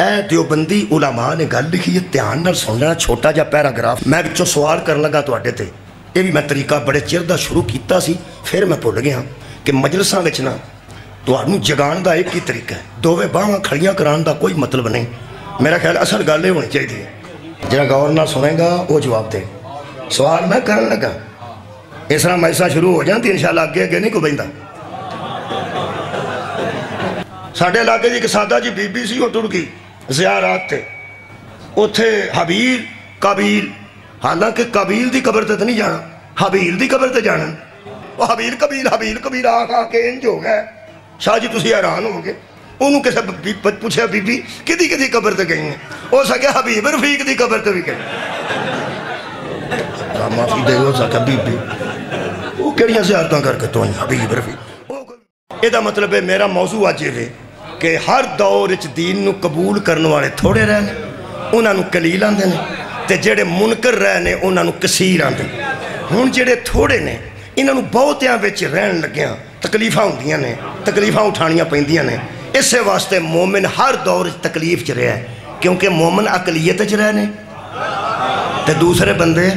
ਇਹ ਦਿਓਬੰਦੀ ਉਲਾਮਾ ਨੇ ਗੱਲ ਲਿਖੀ ਹੈ, ਧਿਆਨ ਨਾਲ ਸੁਣ ਲੈਣਾ, ਛੋਟਾ ਜਿਹਾ ਪੈਰਾਗ੍ਰਾਫ। ਮੈਂ ਵਿੱਚੋਂ ਸਵਾਲ ਕਰਨ ਲੱਗਾ ਤੁਹਾਡੇ ਤੇ। ਇਹ ਵੀ ਮੈਂ ਤਰੀਕਾ ਬੜੇ ਚਿਰ ਦਾ ਸ਼ੁਰੂ ਕੀਤਾ ਸੀ, ਫਿਰ ਮੈਂ ਭੁੱਲ ਗਿਆ ਕਿ ਮਜਲਸਾਂ ਵਿੱਚ ਨਾ ਤੁਹਾਨੂੰ ਜਗਾਉਣ ਦਾ ਇੱਕ ਹੀ ਤਰੀਕਾ ਹੈ। ਦੋਵੇਂ ਬਾਹਾਂ ਖੜੀਆਂ ਕਰਾਉਣ ਦਾ ਕੋਈ ਮਤਲਬ ਨਹੀਂ। ਮੇਰਾ ਖਿਆਲ ਅਸਲ ਗੱਲ ਇਹ ਹੋਣੀ ਚਾਹੀਦੀ ਹੈ। ਜਿਹੜਾ ਗੌਰ ਨਾਲ ਸੁਣੇਗਾ, ਉਹ ਜਵਾਬ ਦੇ। ਸਵਾਲ ਮੈਂ ਕਰਨ ਲੱਗਾ। ਇਸ ਤਰ੍ਹਾਂ ਮੈਸਾਂ ਸ਼ੁਰੂ ਹੋ ਜਾਂਦੀ ਇਨਸ਼ਾਅੱਲਾ ਅੱਗੇ ਅੱਗੇ ਨਹੀਂ ਕੋਈ ਬੈਂਦਾ ਸਾਡੇ ਇਲਾਕੇ ਦੀ ਇੱਕ ਸਾਦਾ ਜੀ ਬੀਬੀ ਸੀ, ਉਹ ਟੁਰ ਗਈ। ਜ਼ਿਆਰਾਤ ਤੇ ਉੱਥੇ ਹਬੀਲ ਕਬੀਲ ਹਾਲਾਂਕਿ ਕਬੀਲ ਦੀ ਕਬਰ ਤੇ ਤਾਂ ਨਹੀਂ ਜਾਣਾ ਹਬੀਲ ਦੀ ਕਬਰ ਤੇ ਜਾਣਾ ਉਹ ਹਬੀਲ ਕਬੀਲ ਹਬੀਲ ਕਬੀਲ ਆ ਆ ਕੇ ਇੰਜ ਹੋ ਗਿਆ ਸ਼ਾਹ ਜੀ ਤੁਸੀਂ ਹੈਰਾਨ ਹੋਗੇ ਉਹਨੂੰ ਕਿਸੇ ਬੀ- ਪ- ਪੁੱਛਿਆ ਬੀਬੀ ਕਿਹਦੀ ਕਿਹਦੀ ਕਬਰ ਤੇ ਗਈ ਹੈ ਉਹ ਸਕਿਆ ਹਬੀਬ ਰਫੀਕ ਦੀ ਕਬਰ ਤੇ ਵੀ ਗਈ ਆ ਮਾਫੀ ਦੇ ਹੋ ਸਕਿਆ ਬੀਬੀ ਉਹ ਕਿਹੜੀਆਂ ਜ਼ਿਆਰਤਾਂ ਕਰਕੇ ਤੋਂ ਆਈ ਹਬੀਬ ਰਫੀਕ ਉਹ ਕੋਈ- ਇਹਦਾ ਮਤਲਬ ਹੈ ਮੇਰਾ ਮੌਜੂ ਅੱਜ ਇਹ ਵੇ ਕਿ ਹਰ ਦੌਰ ਵਿੱਚ ਦੀਨ ਨੂੰ ਕਬੂਲ ਕਰਨ ਵਾਲੇ ਥੋੜੇ ਰਹੇ ਨੇ ਉਹਨਾਂ ਨੂੰ ਕਲੀਲ ਆਂਦੇ ਨੇ ਤੇ ਜਿਹੜੇ ਮੁਨਕਰ ਰਹੇ ਨੇ ਉਹਨਾਂ ਨੂੰ ਕਸੀਰ ਆਂਦੇ ਨੇ ਹੁਣ ਜਿਹੜੇ ਥੋੜੇ ਨੇ ਇਹਨਾਂ ਨੂੰ ਬਹੁਤਿਆਂ ਵਿੱਚ ਰਹਿਣ ਲੱਗਿਆਂ ਤਕਲੀਫਾਂ ਹੁੰਦੀਆਂ ਨੇ ਤਕਲੀਫਾਂ ਉਠਾਣੀਆਂ ਪੈਂਦੀਆਂ ਨੇ ਇਸੇ ਵਾਸਤੇ ਮੂਮਿਨ ਹਰ ਦੌਰ ਵਿੱਚ ਤਕਲੀਫ 'ਚ ਰਿਹਾ ਹੈ ਕਿਉਂਕਿ ਮੂਮਿਨ ਅਕਲੀਅਤ 'ਚ ਰਹੇ ਨੇ ਤੇ ਦੂਸਰੇ ਬੰਦੇ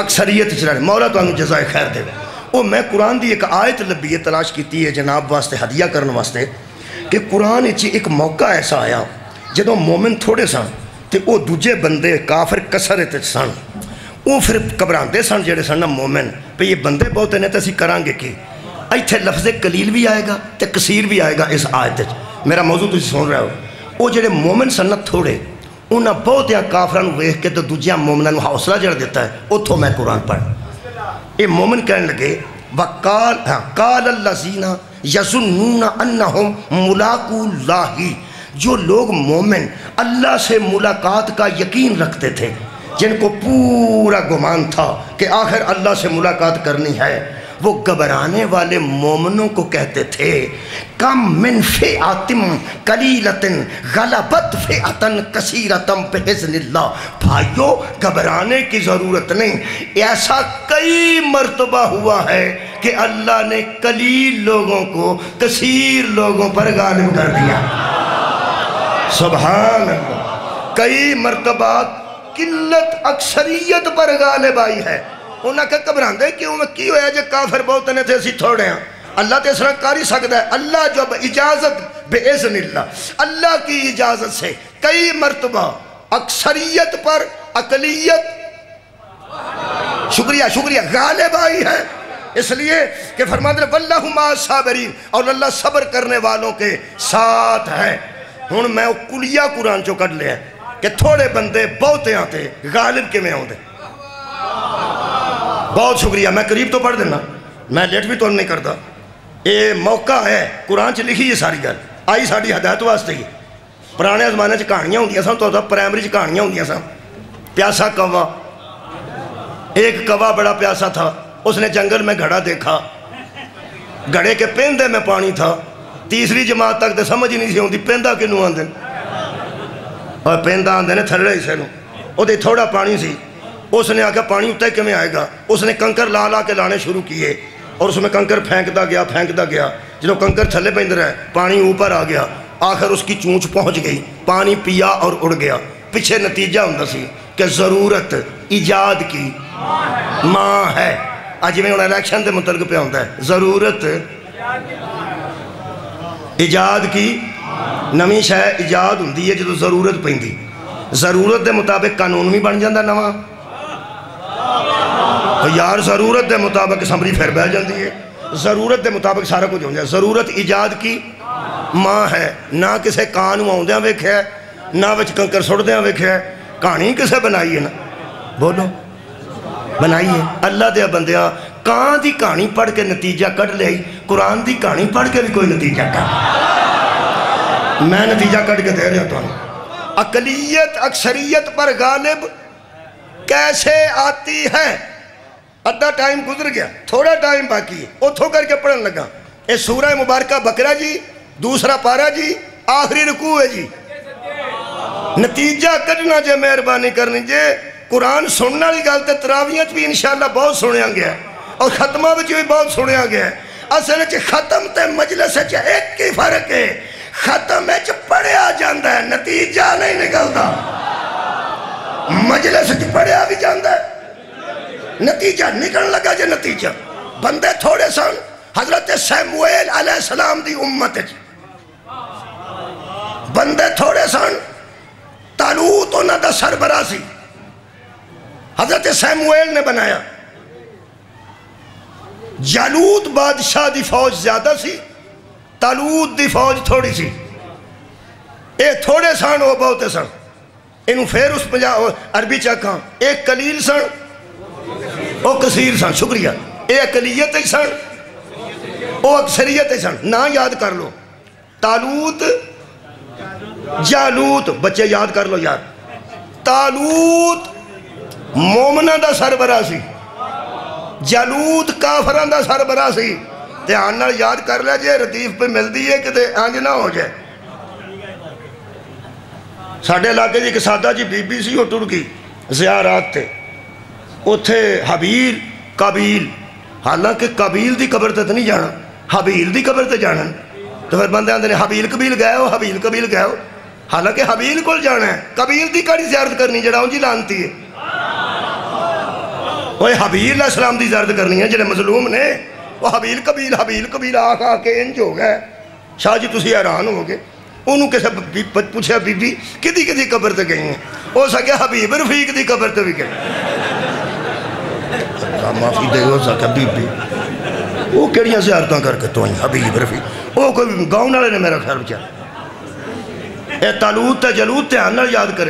ਅਕਸਰੀਅਤ 'ਚ ਰਹੇ ਨੇ। ਮੌਲਾ ਤੁਹਾਨੂੰ ਜਜ਼ਾਏ ਖੈਰ ਦੇਵੇ ਉਹ ਮੈਂ ਕੁਰਾਨ ਦੀ ਇੱਕ ਆਇਤ ਲੱਭੀ ਹੈ ਤਲਾਸ਼ ਕੀਤੀ ਹੈ ਜਨਾਬ ਵਾਸਤੇ ਹਦੀਆ ਕਰਨ ਵਾਸਤੇ ਕਿ ਕੁਰਾਨ ਵਿੱਚ ਇੱਕ ਮੌਕਾ ਐਸਾ ਆਇਆ ਜਦੋਂ ਮੂਮਿਨ ਥੋੜੇ ਸਨ ਤੇ ਉਹ ਦੂਜੇ ਬੰਦੇ ਕਾਫਰ ਕਸਰਤ 'ਚ ਸਨ ਉਹ ਫਿਰ ਘਬਰਾਉਂਦੇ ਸਨ ਜਿਹੜੇ ਸਨ ਨਾ ਮੂਮਿਨ ਵੀ ਇਹ ਬੰਦੇ ਬਹੁਤੇ ਨੇ ਤਾਂ ਅਸੀਂ ਕਰਾਂਗੇ ਕੀ ਇੱਥੇ ਲਫ਼ਜ਼ ਕਲੀਲ ਵੀ ਆਏਗਾ ਤੇ ਕਸੀਰ ਵੀ ਆਏਗਾ ਇਸ ਆਇਤ 'ਚ ਮੇਰਾ ਮੌਜੂ ਤੁਸੀਂ ਸੁਣ ਰਹੇ ਹੋ ਉਹ ਜਿਹੜੇ ਮੂਮਿਨ ਸਨ ਨਾ ਥੋੜੇ ਉਹਨਾਂ ਬਹੁਤਿਆਂ ਕਾਫਰਾਂ ਨੂੰ ਵੇਖ ਕੇ ਤੇ ਦੂਜਿਆਂ ਮੂਮਨਾਂ ਨੂੰ ਹੌਸਲਾ ਜਿਹੜਾ ਦਿੱਤਾ ਹੈ ਉੱਥੋਂ ਮੈਂ ਕੁਰਾਨ ਪੜ੍ਹ ਇਹ ਮੂਮਨ ਕਹਿਣ ਲੱਗੇ ਵਕਾਲ ਹਾਂ ਕਾਲ allazina yazununa annahum मुलाकुल्लाही, जो लोग मोमिन, अल्लाह से मुलाकात का यकीन रखते थे, जिनको पूरा गुमान था कि आखिर अल्लाह से मुलाकात करनी है। वो घबराने वाले मोमनों को कहते थे, कम मिन फे आतिम कलीलतिन, गलबत फे अतन कसीरतम बेजनिल्ला भाइयों, घबराने की ज़रूरत नहीं। ऐसा कई मरतबा हुआ है कि अल्लाह ने कलील लोगों को कसीर लोगों पर गालिब कर दिया। सुबहान कई मरतबा किल्लत अक्सरियत पर गालिब आई है। ਉਹਨਾਂ ਕਹ ਘਬਰਾਉਂਦੇ ਕਿਉਂ ਮੈਂ ਕੀ ਹੋਇਆ ਜੇ ਕਾਫਰ ਬਹੁਤ ਨੇ ਤੇ ਅਸੀਂ ਥੋੜੇ ਆ अल्लाह तो इस तरह कर ही सकता है अल्लाह जब इजाजत बेजनिल्ला अल्लाह की इजाजत से कई मरतबा अक्सरियत पर अकलियत शुक्रिया शुक्रिया गालिब आई है इसलिए कि फरमाते वल्लाहुमा साबरीन और अल्लाह सब्र करने वालों के साथ है हूँ मैं वो कुलिया कुरान चो कढ़ लिया कि थोड़े बंदे बहुते आते गालिब किमें आते बहुत शुक्रिया, मैं करीब तो पढ़ देना मैं लेट भी तो नहीं करता। ये मौका है, कुरान च लिखी है सारी गल। आई साड़ी हदायत वास्ते ही। पुराने जमाने च कहानियाँ होंगे सन तो प्राइमरी च कहानियाँ होंगे सन प्यासा कौवा एक कौवा बड़ा प्यासा था। उसने जंगल में घड़ा देखा। घड़े के पेंदे में पानी था। तीसरी जमात तक तो समझ ही नहीं सी आती पेंदा किनू आते और पेंदा आते ने थल्ले हिस्से वो थोड़ा पानी सी। उसने आखिया पानी उत्ते किमें आएगा? उसने कंकर ला ला के लाने शुरू किए और उसमें कंकर फेंकता गया फेंकता गया। जो कंकर थले पेंद रहा, पानी ऊपर आ गया। आखिर उसकी चूंच पहुँच गई। पानी पिया और उड़ गया। पिछे नतीजा होंगे सी कि ज़रूरत ईजाद की। माँ है। अज हम इलैक्शन के मुतलक पे आता है। ज़रूरत ईजाद की। नवी शह ईजाद होंगी है जो ज़रूरत पी ज़रूरत के मुताबिक कानून भी बन जाता नवा। यार, ज़रूरत के मुताबिक असम्बली फिर बह जाती है। ज़रूरत के मुताबिक सारा कुछ जाए ज़रूरत ईजाद की माँ है। ना किसी कान आउंद वेख्या, ना बच कंकर सुटद्या वेख्या। कहानी किसे बनाई है ना? बोलो। बनाई है। अल्लाह दया बंदिया कां की कहानी पढ़ के नतीजा कट लिया कुरान की कहानी पढ़ के भी कोई नतीजा कर मैं नतीजा कट के दे रहा तुम अकलीयत, अक्सरीयत पर गालिब कैसे आती है? अद्धा टाइम गुजर गया, थोड़ा टाइम बाकी है। उतों करके पढ़न लगा। ये सूरह मुबारका बकरा जी, दूसरा पारा जी, आखिरी रुकू है जी। नतीजा कढ़ना जे, मेहरबानी करनी जे। कुरान सुनने वाली गल तो तरावियाँ भी इंशाला बहुत सुनिया गया और खत्मा भी बहुत सुनिया गया असल खत्म ते मजलस एक ही फ़र्क है। खत्म पढ़िया जाता है, नतीजा नहीं निकलता मजलिस पढ़िया भी जाता है। नतीजा निकल लगा जो नतीजा। बंदे थोड़े सन, हज़रत सैमुएल सलाम की उम्मत बंदे थोड़े सन, तालूत उन्होंने सरबरा सी। हज़रत सैमुएल ने बनाया। जालूत बादशाह की फौज ज़्यादा सी, तालूत की फौज थोड़ी सी। ये थोड़े सन वो बहुते सन। इन फिर उस पंजाब अरबी चाखा एक कलील सन वो कसीर सन शुक्रिया ये अकलीयत सन वो अक्सरीयत सन ना याद कर लो तालूत जालूत बच्चे याद कर लो यार तालूत मोमना का सरबरा सी जालूत काफर का सरबरा सी ध्यान याद कर लिया जे रतीफ पे मिलती है हो साढ़े इलाके की एक सादा जी बीबी सी वो टुर गई जियारात थे उथे हबील, कबील। हालाँकि कबील की कबर तो नहीं जाना, हबील की कबर तो जाना। तो फिर बंद आते हबील कबील गए हो हबील कबील गए हो हालाँकि हबील को जाना है, कबील की कड़ी जियारत करनी जरा उनकी लानती है। वो हबील इस्लाम की जियारत करनी है जो मजलूम ने। वो हबील कबील हबील कबील, आख आके इंज हो गए शाह जी तुम हैरान हो गए उन्होंने किसी पूछा बीबी कि कि कबर से गई है हो सके हबीब रफीक की कबर से भी गए माफ़ी दे हो सके बीबी वो कि जियारत करके तो हबीब रफीक वो कोई गाँव वाले ने मेरा ख्याल बेचारा ये तालूत जलूत ध्यान याद कर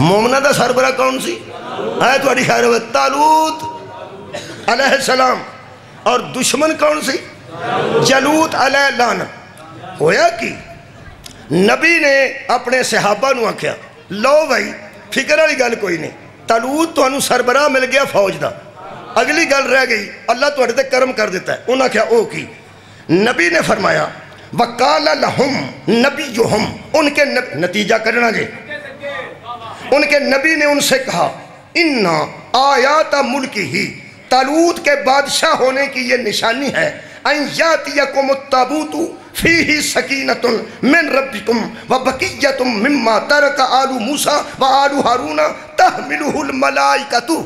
मोमना का सरबरा कौन सी है थोड़ी खैर तालूत अलैहिस्सलाम और दुश्मन कौन सी जलूत अलह अलैलान होया कि नबी ने अपने सहाबा आख्या लो भाई फ़िक्र वाली गल कोई नहीं तलूत तो सरबराह मिल गया फौज का अगली गल रह गई अल्लाह थोड़े कर्म कर दिता है उन्हें आख्या ओ की नबी ने फरमाया वकाल लहुम नबी जो हम उनके नब... नतीजा करना जे उनके नबी ने उनसे कहा इन्ना आयात मुल्क ही तालूत के बादशाह होने की ये निशानी है ताबूतु फ़ी ही सकीनतुन मिन रब्बिकुम व बकियतुम मिम्मा तरक आलू मूसा व आलू हारूना तहमिलुहुल मलाइकतु।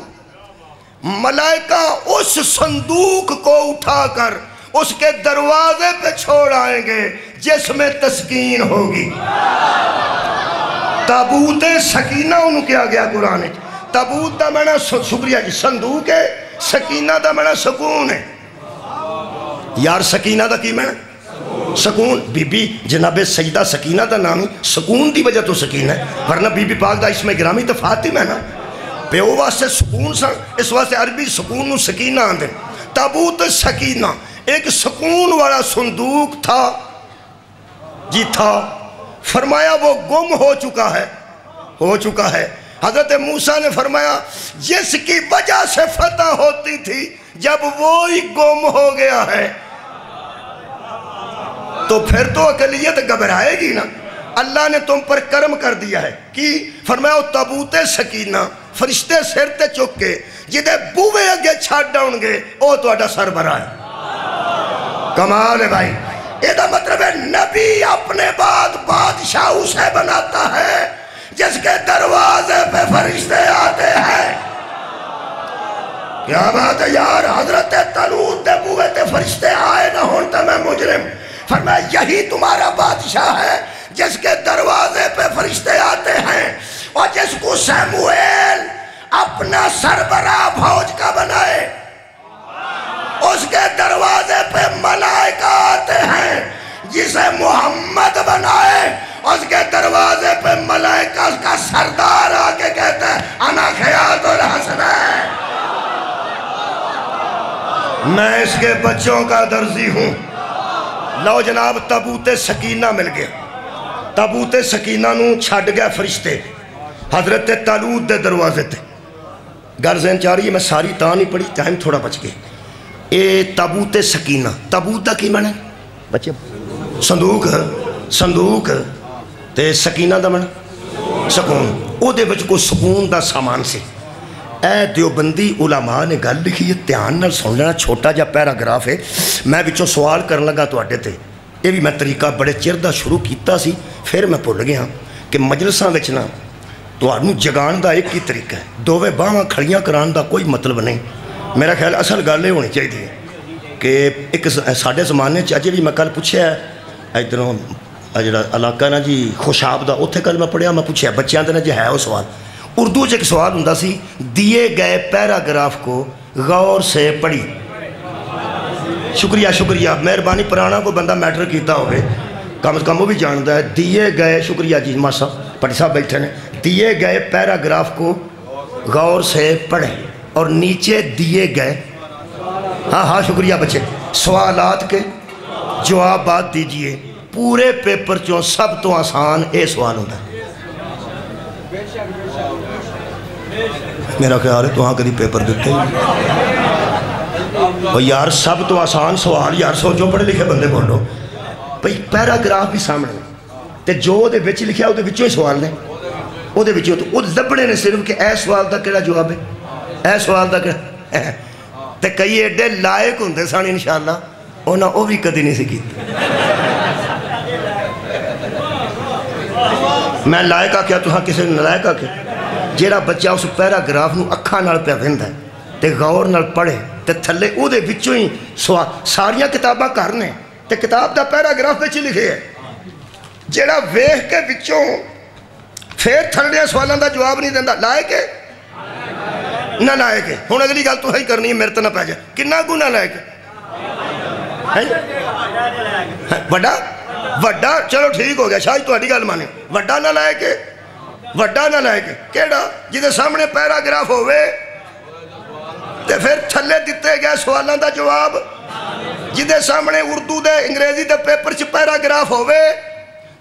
मलाइका उस संदूक उठाकर उसके दरवाजे पे छोड़ आएँगे जिसमें तस्कीन होगी। ताबूत सकीना उन्होंने क्या गया कुरान ताबूत का मैंने शुक्रिया जी, संदूक है, सकीना का मैंने सुकून है। यार सकीना का की सकून बीबी जनाबे सईदा सकीना का नाम ही सकून की वजह तो सकीन है वरना बीबी पाक का इसमें ग्रामी तो फातिम है ना प्यो वास्ते सुकून सन इस वास्ते अरबी सुकून सकीना आते ताबूत सकीना एक सुकून वाला संदूक था जी था फरमाया वो गुम हो चुका है हो चुका है हज़रत मूसा ने फरमाया जिसकी वजह से फतह होती थी जब वो ही गुम हो गया है तो फिर तो अकलीत घबराएगी ना। अल्लाह ने तुम पर कर्म कर दिया है कि फरमाओ तबूते सकीना, फरिश्ते सिर ते चुक के जिदे बूवे अगे छड़ आउे वह तो सरबरा है। कमाल है भाई। एदा मतलब है नबी अपने बाद बादशाह उसे बनाता है, जिसके दरवाजे पे फरिश्ते आते हैं। क्या बात है यार, हज़रत तलूर के बूहे ते फरिश्ते आए ना हो तो मैं मुजरिम। फरमाया, यही तुम्हारा बादशाह है जिसके दरवाजे पे फरिश्ते आते हैं और जिसको सैमुएल अपना सरबरा फौज का बनाए। उसके दरवाजे पे मलाइका आते हैं जिसे मोहम्मद बनाए। उसके दरवाजे पे मलाइका उसका सरदार आके कहते हैं, अना ख्याल हसन। मैं इसके बच्चों का दर्जी हूँ। लो जनाब तबूते सकीना मिल गया तबूते सकीना छड़ गया फरिश्ते हज़रत तालूद के दरवाजे ते गल जहन चाह रही है मैं सारी ता नहीं पढ़ी टाइम थोड़ा बच गया ये ताबूत सकीना ताबूत का की मन बच्चे संदूक संदूक ते सकीना का मन सकून वो कोई का सामान से ਇਹ ਦਿਓਬੰਦੀ ਉਲਮਾ ਨੇ ਗੱਲ ਲਿਖੀ ਹੈ, ਧਿਆਨ ਨਾਲ ਸੁਣ ਲੈਣਾ, ਛੋਟਾ ਜਿਹਾ ਪੈਰਾਗ੍ਰਾਫ ਹੈ। ਮੈਂ ਵਿੱਚੋਂ ਸਵਾਲ ਕਰਨ ਲੱਗਾ ਤੁਹਾਡੇ ਤੇ। ਇਹ ਵੀ ਮੈਂ ਤਰੀਕਾ ਬੜੇ ਚਿਰ ਦਾ ਸ਼ੁਰੂ ਕੀਤਾ ਸੀ, ਫਿਰ ਮੈਂ ਭੁੱਲ ਗਿਆ ਕਿ ਮਜਲਸਾਂ ਵਿੱਚ ਨਾ ਤੁਹਾਨੂੰ ਜਗਾਉਣ ਦਾ ਇੱਕ ਹੀ ਤਰੀਕਾ ਹੈ। ਦੋਵੇਂ ਬਾਹਾਂ ਖੜੀਆਂ ਕਰਾਉਣ ਦਾ ਕੋਈ ਮਤਲਬ ਨਹੀਂ। ਮੇਰਾ ਖਿਆਲ ਅਸਲ ਗੱਲ ਇਹ ਹੋਣੀ ਚਾਹੀਦੀ ਹੈ ਕਿ ਇੱਕ ਸਾਡੇ ਜ਼ਮਾਨੇ 'ਚ ਅਜੇ ਵੀ ਮੈਂ ਕੱਲ ਪੁੱਛਿਆ, ਇਧਰੋਂ ਜਿਹੜਾ ਇਲਾਕਾ ਨਾ ਜੀ, ਖੁਸ਼ਾਬ ਦਾ, ਉੱਥੇ ਕੱਲ ਮੈਂ ਪੜਿਆ ਮੈਂ ਪੁੱਛਿਆ, ਬੱਚਿਆਂ ਦੇ ਨਾਲ ਜੇ ਹੈ ਉਹ ਸਵਾਲ। ਉਰਦੂ 'ਚ ਇੱਕ ਸਵਾਲ ਹੁੰਦਾ ਸੀ ਦਿਏ ਗਏ ਪੈਰਾਗ੍ਰਾਫ ਕੋ ਗੌਰ ਸੇ ਪੜ੍ਹੀ ਸ਼ੁਕਰੀਆ ਸ਼ੁਕਰੀਆ ਮਿਹਰਬਾਨੀ ਪੁਰਾਣਾ ਕੋਈ ਬੰਦਾ ਮੈਟਰ ਕੀਤਾ ਹੋਵੇ ਕਮ ਸੇ ਕਮ ਉਹ ਵੀ ਜਾਣਦਾ ਹੈ ਦਿਏ ਗਏ ਸ਼ੁਕਰੀਆ ਜੀ ਮਾਸਾ ਪੜੀ ਸਾਹਿਬ बैठे ने दिए गए पैराग्राफ को गौर से पढ़े और नीचे दिए गए हाँ हाँ शुक्रिया बच्चे सवालात के जवाबात दीजिए पूरे पेपर चो सब तो आसान ये सवाल होता है मेरा ख्याल है तो तुहां कभी पेपर दिते और यार, सब तो आसान सवाल, यार, सोचो, पढ़े लिखे बंदे बोलो। भाई, पैराग्राफ भी सामने तो जो वे लिखा वो ही सवाल ने। वो तो लभने ने सिर्फ़ कि ए सवाल का कड़ा जवाब है? ए सवाल का तो कई एडे लायक होंगे सन इंशाला उन्हें वह भी कभी नहीं सी मैं लायक आख्या तुम किसी ने लायक आख्या ਜਿਹੜਾ ਬੱਚਾ ਉਸ ਪੈਰਾਗ੍ਰਾਫ ਨੂੰ ਅੱਖਾਂ ਨਾਲ ਪਿਆ ਵਹਿੰਦਾ ਹੈ ਤੇ ਗੌਰ ਨਾਲ ਪੜ੍ਹੇ ਤੇ ਥੱਲੇ ਉਹਦੇ ਵਿੱਚੋਂ ਹੀ ਸਵਾ ਸਾਰੀਆਂ ਕਿਤਾਬਾਂ ਘਰ ਨੇ ਤੇ ਕਿਤਾਬ ਦਾ ਪੈਰਾਗ੍ਰਾਫ ਵਿੱਚ ਹੀ ਲਿਖਿਆ ਹੈ ਜਿਹੜਾ ਵੇਖ ਕੇ ਵਿੱਚੋਂ ਫੇਰ ਥੱਲੇ ਸਵਾਲਾਂ ਦਾ ਜਵਾਬ ਨਹੀਂ ਦਿੰਦਾ ਲਾਇਕ ਹੈ ਨਾ ਲਾਇਕ ਹੈ ਹੁਣ ਅਗਲੀ ਗੱਲ ਤੂੰ ਹੀ ਕਰਨੀ ਹੈ ਮੇਰੇ ਤੇ ਨਾ ਪੈ ਜਾ ਕਿੰਨਾ ਗੁਨਾ ਲਾਇਕ ਹੈ ਹੈਂ? ਹੈਂ, ਵੱਡਾ ਵੱਡਾ ਚਲੋ ਠੀਕ ਹੋ ਗਿਆ ਸ਼ਾਇਦ ਤੁਹਾਡੀ ਗੱਲ ਮੰਨੇ ਵੱਡਾ ਨਾ ਲਾਇਕ ਹੈ ਵੱਡਾ ਨਾ ਲਾਇਕ ਹੈ। ਕਿਹੜਾ ਜਿਹਦੇ ਸਾਹਮਣੇ ਪੈਰਾਗ੍ਰਾਫ ਹੋਵੇ ਤੇ ਫਿਰ ਥੱਲੇ ਦਿੱਤੇ ਗਏ ਸਵਾਲਾਂ ਦਾ ਜਵਾਬ ਜਿਹਦੇ ਸਾਹਮਣੇ ਉਰਦੂ ਦੇ ਅੰਗਰੇਜ਼ੀ ਦੇ ਪੇਪਰ 'ਚ ਪੈਰਾਗ੍ਰਾਫ ਹੋਵੇ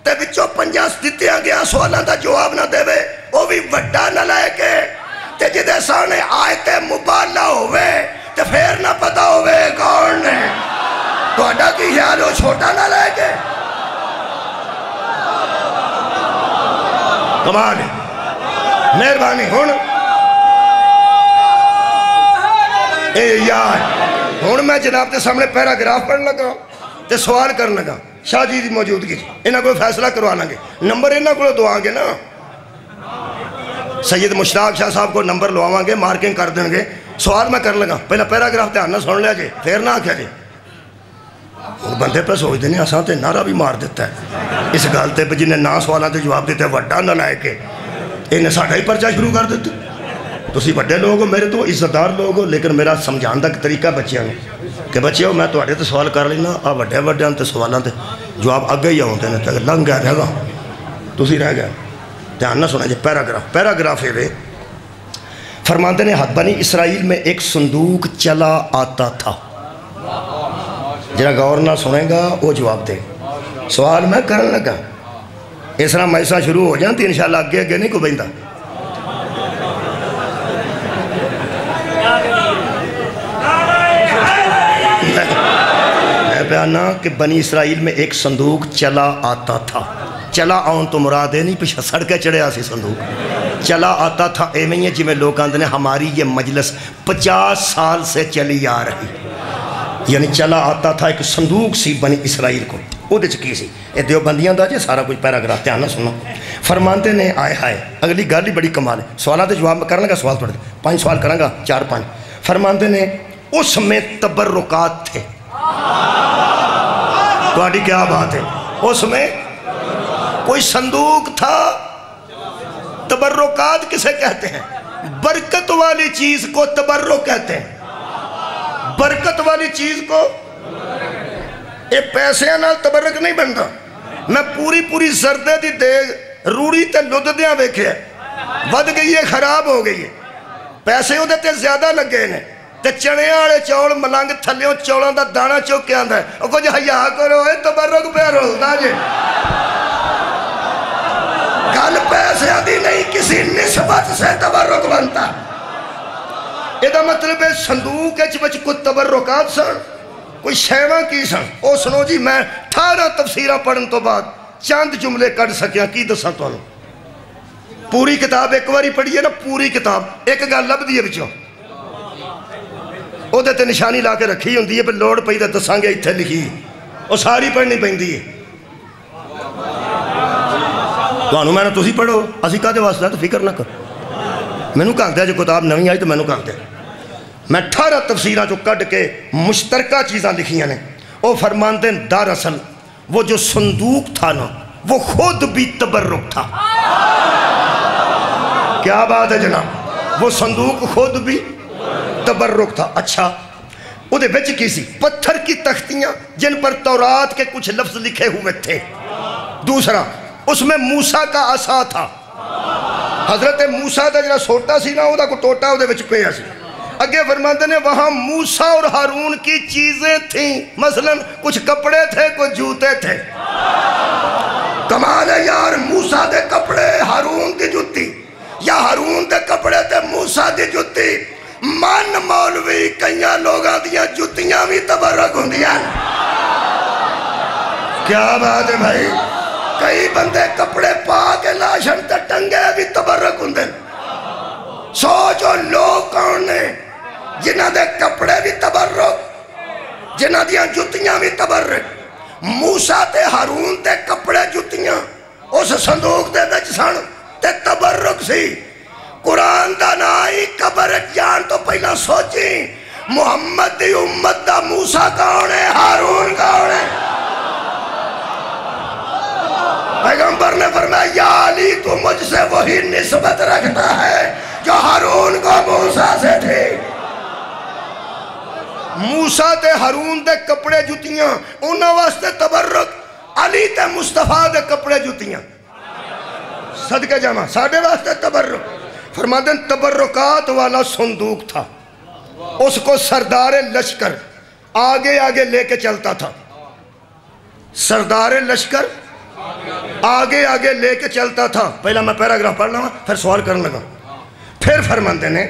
ਤੇ ਵਿੱਚੋਂ ਪੰਜਾਂ ਦਿੱਤਿਆਂ ਗਿਆ ਸਵਾਲਾਂ ਦਾ ਜਵਾਬ ਨਾ ਦੇਵੇ ਉਹ ਵੀ ਵੱਡਾ ਨਲਾਇਕ ਹੈ ਤੇ ਜਿਹਦੇ ਸਾਹਮਣੇ ਆਇਤ ਮੁਬਾਲਾ ਹੋਵੇ ਤੇ ਫੇਰ ਨਾ ਪਤਾ ਹੋਵੇ ਕੌਣ ਨੇ ਤੁਹਾਡਾ ਕੀ ਖਿਆਲ ਉਹ ਛੋਟਾ ਨਲਾਇਕ ਹੈ कमाल मेहरबानी हूँ यार हूँ। मैं जनाब के सामने पैराग्राफ पढ़ लगा तो सवाल कर लगा, शाह जी की मौजूदगी इन्होंने को फैसला करवा लेंगे नंबर इन्होंने को दवागे ना। सैयद मुश्ताक शाह साहब को नंबर लवावे मार्किंग कर देंगे सवाल मैं कर लगा। पहला पैराग्राफ ध्यान सुन लिया जे, फिर ना आख्या जी ਹੁਣ ਬੰਦੇ ਪੇ ਸੋਚਦੇ ਨੇ ਅਸਾਂ ਤੇ ਨਾਰਾ ਵੀ ਮਾਰ ਦਿੱਤਾ ਹੈ। ਇਸ ਗੱਲ ਤੇ ਵੀ ਜਿਹਨੇ ਨਾ ਸਵਾਲਾਂ ਦੇ ਜਵਾਬ ਦਿੱਤੇ ਵੱਡਾ ਨਲਾਇਕ ਹੈ ਇਹਨੇ ਸਾਡਾ ਹੀ ਪਰਚਾ ਸ਼ੁਰੂ ਕਰ ਦਿੱਤਾ ਤੁਸੀਂ ਵੱਡੇ ਲੋਕ ਹੋ ਮੇਰੇ ਤੋਂ ਇੱਜ਼ਤਦਾਰ ਲੋਕ ਹੋ ਲੇਕਿਨ ਮੇਰਾ ਸਮਝਾਉਣ ਦਾ ਇੱਕ ਤਰੀਕਾ ਬੱਚਿਆਂ ਨੂੰ ਕਿ ਬੱਚਿਓ ਮੈਂ ਤੁਹਾਡੇ ਤੋਂ ਸਵਾਲ ਕਰ ਲੈਣਾ ਆ ਵੱਡੇ ਵੱਡਿਆਂ ਤੇ ਸਵਾਲਾਂ ਤੇ ਜਵਾਬ ਅੱਗੇ ਹੀ ਆਉਂਦੇ ਨੇ ਤੇ ਲੰਘ ਗਿਆ ਰਹੇਗਾ ਤੁਸੀਂ ਰਹਿ ਗਏ ध्यान ना सुना जी पैराग्राफ पैराग्राफ है वे फरमाते ने बनी इसराइल में एक संदूक चला आता था जरा गौर ना सुनेगा, वो जवाब दे। सवाल मैं कर लगा। इस तरह मैसा शुरू हो जाती, इंशाल्लाह अगे अगे नहीं कोई बहता मैं कि बनी इसराइल में एक संदूक चला आता था। चला आउन तो मुराद है नहीं, पिछा सड़के चढ़िया सी संदूक। चला आता था एवं ही है जिमें लोग आते हैं हमारी ये मजलिस पचास साल से चली आ रही। यानी चला आता था एक संदूक सी बनी इसराइल को ਉਹਦੇ ਚ ਕੀ ਸੀ ਇਹ ਦਿਓਬੰਦੀਆਂ ਦਾ ਜੇ ਸਾਰਾ ਕੁਝ ਪੈਰਾਗ੍ਰਾਫ ਧਿਆਨ ਨਾਲ ਸੁਣੋ ਫਰਮਾਨਦੇ ਨੇ ਆਏ ਹਾਏ ਅਗਲੀ ਗੱਲ ਹੀ ਬੜੀ ਕਮਾਲ ਹੈ ਸਵਾਲਾਂ ਦੇ ਜਵਾਬ ਮੈਂ ਕਰਾਂਗਾ ਸਵਾਲ ਤੁਹਾਡੇ ਪੰਜ ਸਵਾਲ ਕਰਾਂਗਾ ਚਾਰ ਪੰਜ ਫਰਮਾਨਦੇ ਨੇ ਉਸ ਸਮੇਂ ਤਬਰੁਕਾਤ ਥੇ ਤੁਹਾਡੀ ਕੀ ਬਾਤ ਹੈ उसमें कोई संदूक था तबर्रुकात किसे कहते हैं बरकत वाली चीज को तबर्रुक कहते हैं बरकत वाली चीज़ को। ये पैसों नाल तबरक नहीं बनता। मैं पूरी पूरी सरदे की देग रूढ़ी तो लुद्धद्या वेखे बद गई है, खराब हो गई है। पैसे वो ज़्यादा लगे ने। तो चने वाले चौल, मलंग थल्यों चौलों का दाना चुक के आता है कुछ हया करो ये तबरक पे रोलता जे। गल पैसा की नहीं, किसी निस्बत से तबरुक बनता। ਬਣਦਾ ਇਹਦਾ ਮਤਲਬ ਹੈ ਸੰਦੂਕ ਵਿੱਚ ਵਿੱਚ ਕੋਈ ਤਬਰੁਕਾਤ ਸਨ ਕੋਈ ਸ਼ੈਵਾਂ ਕੀ ਸਨ ਉਹ ਸੁਣੋ ਜੀ ਮੈਂ 18 ਤਫਸੀਰਾਂ ਪੜਨ ਤੋਂ ਬਾਅਦ ਚੰਦ ਜੁਮਲੇ ਕੱਢ ਸਕਿਆ ਕੀ ਦੱਸਾਂ ਤੁਹਾਨੂੰ ਪੂਰੀ ਕਿਤਾਬ ਇੱਕ ਵਾਰੀ ਪੜ੍ਹੀਏ ਨਾ ਪੂਰੀ ਕਿਤਾਬ ਇੱਕ ਗੱਲ ਲੱਭਦੀ ਹੈ ਵਿੱਚੋਂ ਉਹਦੇ ਤੇ ਨਿਸ਼ਾਨੀ ਲਾ ਕੇ ਰੱਖੀ ਹੁੰਦੀ ਹੈ ਵੀ ਲੋੜ ਪਈ ਤਾਂ ਦੱਸਾਂਗੇ ਇੱਥੇ ਲਿਖੀ ਉਹ ਸਾਰੀ ਪੜ੍ਹਨੀ ਪੈਂਦੀ ਹੈ ਤੁਹਾਨੂੰ ਮੈਂ ਤੁਸੀਂ ਪੜੋ ਅਸੀਂ ਕਾਹਦੇ ਵਾਸਤੇ ਤਾਂ ਫਿਕਰ ਨਾ ਕਰੋ ਮੈਨੂੰ ਕਹਿੰਦੇ ਜੇ ਕਿਤਾਬ ਨਵੀਂ ਆਈ ਤਾਂ ਮੈਨੂੰ ਕਹਿੰਦੇ मैं अठारह तफसीर चो क्ड के मुश्तरक चीज़ा लिखिया ने वह फरमाते दरअसल वो जो संदूक था ना, वो खुद भी तबर्रुक था। क्या बात है जनाब? वो संदूक खुद भी तबर्रुक था। अच्छा वो की सी, पत्थर की तख्तियाँ, जिन पर तौरात के कुछ लफ्ज लिखे हुए थे। दूसरा, उसमें मूसा का आसा था। हज़रत मूसा का जरा सोटा सी ना वो टोटा वे पे आगे फरमाते ने वहाँ मूसा और हारून की चीज़ें थी। मसलन, कुछ कपड़े थे, कुछ जूते थे। कमाल है यार, मूसा दे कपड़े, हारून की जूती। या हारून दे कपड़े थे मूसा की जूती। मन मौलवी कई लोग जुतियाँ भी तबरक होंदिया क्या बात है भाई। कई बंदे कपड़े पा के लाशन टंगे भी तबरक होंगे सोचो, लोग कौन ने जिन्हों के कपड़े भी तबरक जिन्हों दिया जुतियाँ भी तबरक मूसा ते हारून ते कपड़े जुतियाँ उस संदूक दे विच सन ते तबरक सी। कुरान का ना ही कबर जान तो पहला सोची, मुहम्मद की उम्मत का मूसा कौन है, हारून कौन है? पैगंबर ने फरमाया अली, तू मुझसे वही निस्बत रखता है जो हारून को मूसा से थे। मूसा ते हारून दे कपड़े जुतियाँ उन्होंने वास्ते तबरक, अली ते मुस्तफ़ा दे कपड़े जुतियाँ। सदके जावा साढ़े वास्ते तबरक। फरमादन तबरकात वाला संदूक था। उसको सरदार लश्कर आगे आगे लेके चलता था। सरदार लश्कर आगे आगे लेके चलता था। पहला मैं पैराग्राफ पढ़ लगा फिर सवाल करने लगा। फिर फरमाते ने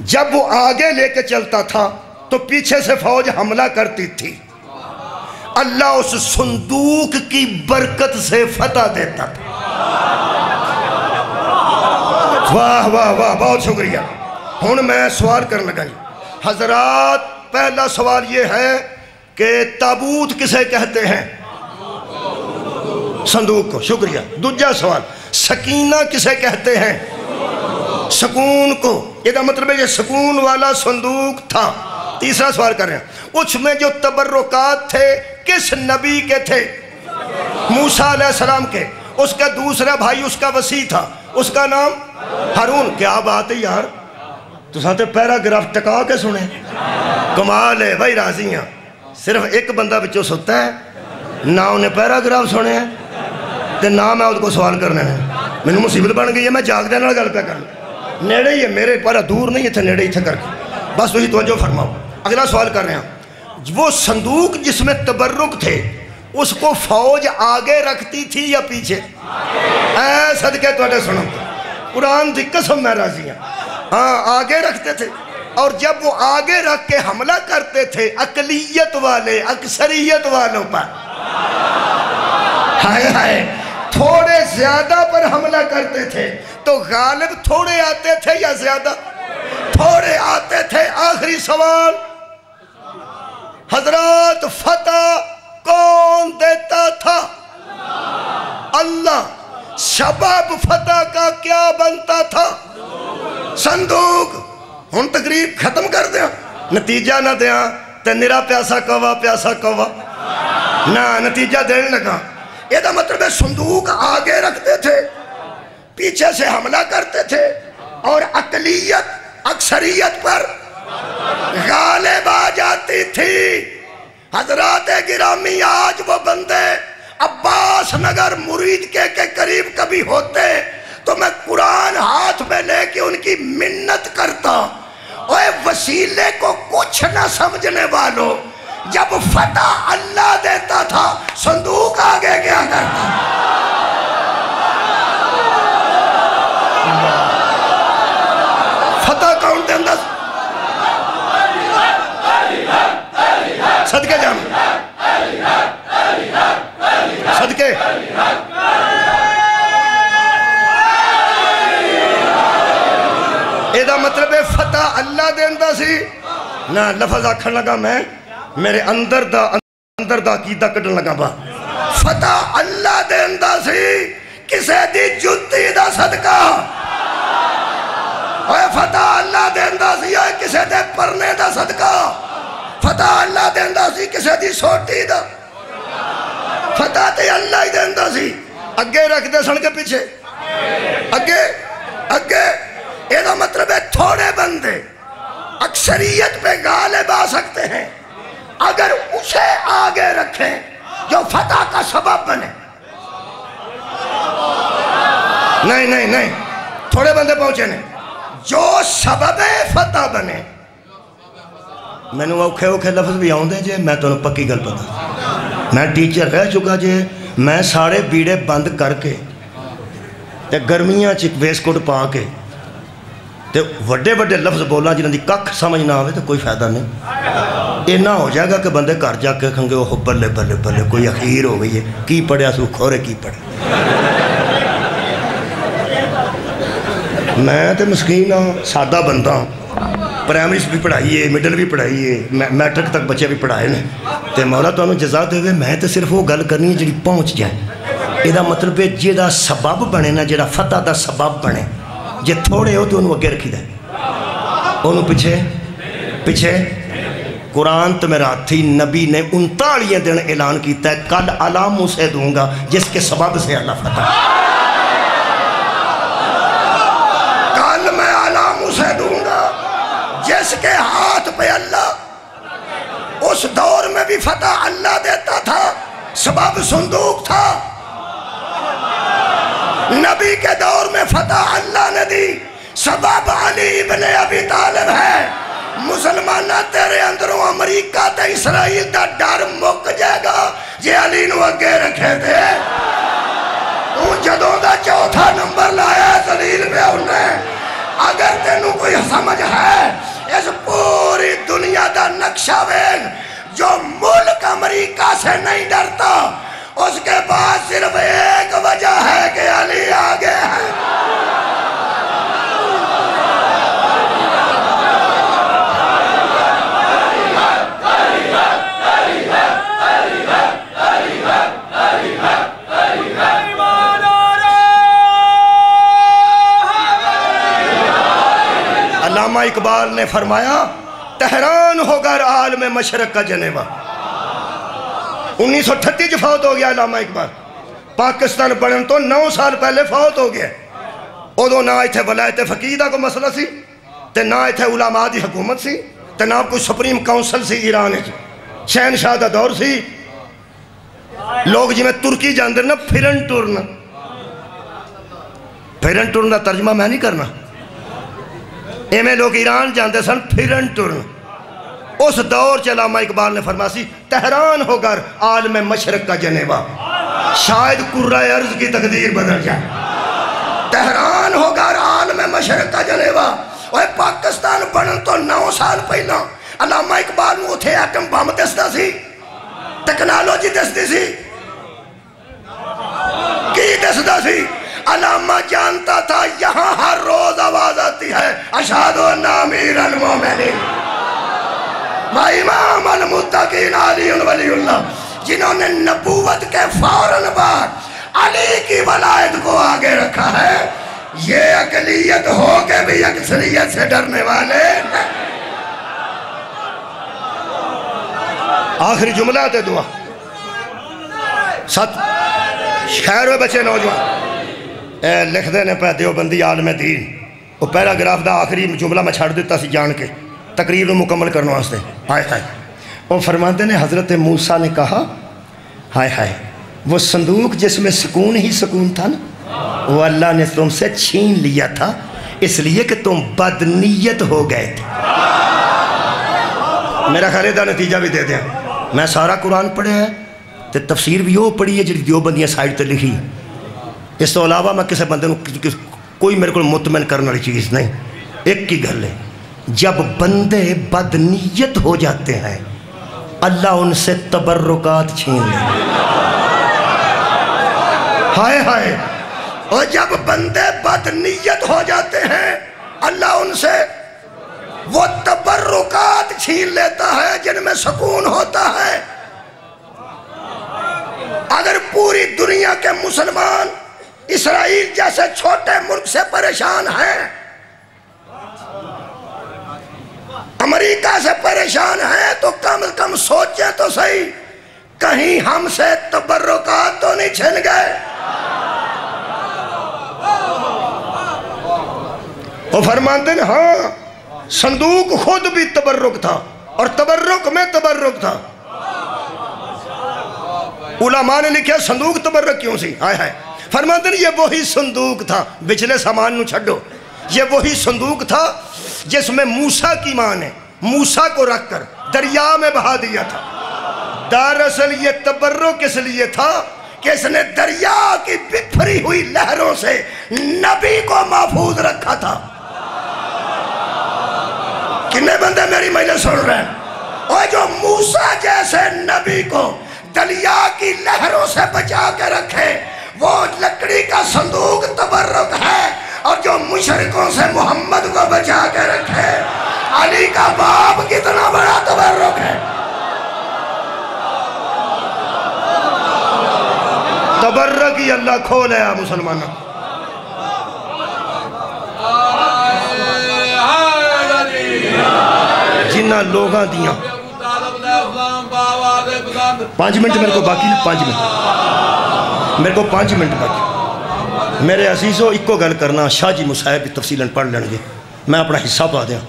जब वो आगे लेके चलता था तो पीछे से फौज हमला करती थी। अल्लाह उस संदूक की बरकत से फतह देता था। वाह वाह वाह, बहुत शुक्रिया। हूँ मैं सवाल कर लगा हजरात, पहला सवाल ये है कि ताबूत किसे कहते हैं? संदूक को, शुक्रिया। दूजा सवाल, सकीना किसे कहते हैं? सुकून को। यदा मतलब है ये सुकून वाला संदूक था। तीसरा सवाल कर रहे हैं। उसमें जो तबर्रुकात थे, किस नबी के थे? मूसा सलाम के। उसका दूसरा भाई उसका वसी था। उसका नाम हारून। क्या बात है यार। तुसा तो पैराग्राफ टका के सुने। कमाल है भाई, राज़ी हाँ। सिर्फ़ एक बंदा बच्चों सुता है। ना उन्हें पैराग्राफ सुने ना मैं उसको सवाल करने हैं। मैनू मुसीबत बन गई है, मैं जागद गल पे कर नेड़े ही है, मेरे पर दूर नहीं इतने नेड़े इतने करके। बस तुम तवज्जो फरमाओ। अगला सवाल कर रहे हैं। वो संदूक जिसमें तबर्रुक थे, उसको फौज आगे रखती थी या पीछे? ऐ, सदके थोड़े सुनो। कुरान की कसम, मैं राज़ी हाँ। हाँ आगे रखते थे। और जब वो आगे रख के हमला करते थे, अकलीयत वाले, अक्सरियत वालों पर। हाय हाय, थोड़े ज़्यादा पर हमला करते थे। तो गालिब थोड़े आते थे या ज़्यादा? थोड़े आते थे, आखिरी सवाल। हज़रत फतेह कौन देता था? अल्लाह। शबाब फतेह का क्या बनता था? संदूक। हूँ तकरीर खत्म कर दिया नतीजा ना दिया तो निरा प्यासा कवा प्यासा कवा। ना, नतीजा देने लगा। यदा मतलब संदूक आगे रखते थे। पीछे से हमला करते थे और अकलीयत अक्सरियत पर गालिब आ जाती थी। हजरात गिरामी आज वो बंदे अब्बास नगर मुरीद के, के करीब कभी होते तो मैं कुरान हाथ में लेके उनकी मिन्नत करता। ओए वसीले को कुछ ना समझने वालों जब फतह अल्लाह देता था संदूक आगे क्या करता? फतह कौन देता सदके जान सदके ਇਹਦਾ ਮਤਲਬ ਹੈ ਫਤਹ ਅੱਲਾ ਦੇਂਦਾ ਸੀ ਨਾ ਲਫ਼ਜ਼ ਆਖਣ ਲਗਾ ਮੈਂ ਮੇਰੇ ਅੰਦਰ ਦਾ बदर का कीदा कटन लगा पा फतह अल्लाह देंदा सी किसे दी जुत्ती दा सदका ओए फतह अल्लाह देंदा सी ओए किसे दे परने दा सदका फतह अल्लाह देंदा सी किसे दी सोटी दा फतह ते अल्लाह ही देंदा सी अगे रखते सन के पीछे अगे अगे ਇਹਦਾ मतलब है थोड़े बंदे अक्सरियत पे गालिब आ सकते हैं अगर उसे आगे रखें जो फतह का सबब बने नहीं नहीं नहीं थोड़े बंदे पहुंचे ने जो सबब फतह बने मैनू औखे औखे लफ्ज भी आते जे मैं तुम्हें पक्की गल पता मैं टीचर रह चुका जे मैं सारे बीड़े बंद करके ते गर्मियां च वेस्टकोट पा के ਤੇ ਵੱਡੇ ਵੱਡੇ ਲਫ਼ਜ਼ ਬੋਲਾਂ ਜਿਨ੍ਹਾਂ ਦੀ ਕੱਖ ਸਮਝ ਨਾ ਆਵੇ ਤਾਂ ਕੋਈ ਫਾਇਦਾ ਨਹੀਂ ਇੰਨਾ ਹੋ ਜਾਏਗਾ ਕਿ ਬੰਦੇ ਘਰ ਜਾ ਕੇ ਕਹਾਂਗੇ ਉਹ ਬੱਲੇ ਬੱਲੇ ਬੱਲੇ ਕੋਈ ਅਖੀਰ ਹੋ ਗਈ ਹੈ ਕੀ ਪੜਿਆ ਸੂ ਖੋਰੇ ਕੀ ਪੜਿਆ मैं तो मुस्किन हाँ सादा बंदा प्रायमरी भी पढ़ाई है मिडल भी पढ़ाई है मैट्रिक तक बच्चे भी पढ़ाए ने। तो मौला तुम्हें जजा देवे, मैं तो सिर्फ़ वो गल करनी है जी पहुँच जाए। यदा मतलब है जो सबब बने ना जो फतह का सबब बने, जे थोड़े हो तो उन्होंने अगे रखी देनू पिछे पिछे, कुरान तो मेरा नबी ने उनतालियाँ दिन ऐलान किया कल अलाम उसे दूँगा, जिसके सबब से अल्लाह फतह। उस दौर में भी फतह अल्लाह देता था। सबब संदूक था। नबी के दौर में फतह अल्लाह ने दी। सबब अली इब्ने अबी तालिब है। मुसलमान तेरे अंदरों अमरीका ते इसराइल का डर मुक जाएगा। जे अली अगे रखे थे तू जदों का चौथा नंबर लाया दलील पे उन्हें। अगर तेन कोई समझ है, इस पूरी दुनिया का नक्शा वेग इकबाल ने फरमाया, तहरान होकर आल में मशरक का जनेवा. उन्नीस सौ च फौत हो गया लामा इकबाल। पाकिस्तान बनने तो नौ साल पहले फौत हो गया। उदो ना इतने वलायत फकीर का मसला सी, ते ना इतने उलामा की हुकूमत सी, ते ना कोई सुप्रीम काउंसिल सी ईरान शहनशाह का दौर सी। लोग जिमें तुर्की जाते ना, फिरन टुरन। फिरन टुरन का तर्जमा मैं नहीं करना। इवें लोग ईरान जाते सन, फिरन टुरन। उस दौर चलामा इकबाल ने फरमासी, तहरान होकर आलम मशरक का जनेवा। शायद कुर्रा अर्ज़ की तकदीर बदल जाए। तहरान होकर आलम मशरक का जनेवा। और पाकिस्तान बनन तो नौ साल पहला। अलामा इकबाल उथे एटम बम दसता सी। टेक्नोलॉजी दसती सी। की दसता सी? अलामा जानता था, यहाँ हर रोज आवाज़ आती है अशादो नामीर जिन्होंने नबूवत के फ़ौरन बाद अली की वलायत को आगे रखा है, ये अकलियत हो के भी अक्सरियत से डरने वाले आखिरी जुमला ते दुआ। सत खैर बचे नौजवान। लिखते ने पै देवबंदी आलम दीन वो पैराग्राफ का आखिरी जुमला मैं छड़ दिता जान के तकरीर मुकम्मल करने वास्ते हाय हाय और फरमाते ने हज़रत मूसा ने कहा हाय हाय वो संदूक जिसमें सुकून ही सुकून था ना वो अल्लाह ने तुमसे छीन लिया था इसलिए कि तुम बदनीयत हो गए थे मेरा खरे का नतीजा भी दे दें मैं सारा कुरान पढ़िया है तो तफसीर भी वो पढ़ी है जी दो बंदियाँ साइड पर लिखी इस तो अलावा मैं किसी बंद कोई मेरे को मुतमिन करने वाली चीज़ नहीं। एक ही गल है, जब बंदे बदनीयत हो जाते हैं, अल्लाह उनसे तबर्रुकात छीन ले। हाय हाय, और जब बंदे बदनीयत हो जाते हैं, अल्लाह उनसे वो तबर्रुकात छीन लेता है, जिनमें सुकून होता है। अगर पूरी दुनिया के मुसलमान इसराइल जैसे छोटे मुल्क से परेशान हैं। अमेरिका से परेशान हैं तो कम से कम सोचे तो सही। कहीं हमसे तबर्रुकात तो नहीं छिन गए। वो फरमाते हैं हाँ संदूक खुद भी तबर्रुक था और तबर्रुक में तबर्रुक था। उलमा ने लिखा, संदूक तबर्रुक क्यों सी? हाय हाय। फरमाते ये वही संदूक था बिचले सामान नु छो ये वही संदूक था जिसमें मूसा की माँ ने, मूसा को रखकर दरिया में बहा दिया था। दरअसल ये तबर्रुक किस लिए था कि इसने दरिया की बिखरी हुई लहरों से नबी को महफूज रखा था। कितने बंदे मेरी महिला सुन रहे हैं? और जो मूसा जैसे नबी को दलिया की लहरों से बचा के रखे वो लकड़ी का संदूक तबर्रुक है और जो मुशरकों से मोहम्मद को बचा के रखे, अली का बाप कितना बड़ा तबर्रुक है। तबर्रक ही अल्लाह खोल है मुसलमानों। जिन्ना लोगों दिया। पाँच मिनट मेरे को बाकी, पाँच मिनट। मेरे को पाँच मिनट बाकी। मेरे असीसो इको गल करना शाह जी मुसाहब तफसीलन पढ़ लेंगे मैं अपना हिस्सा पा दिया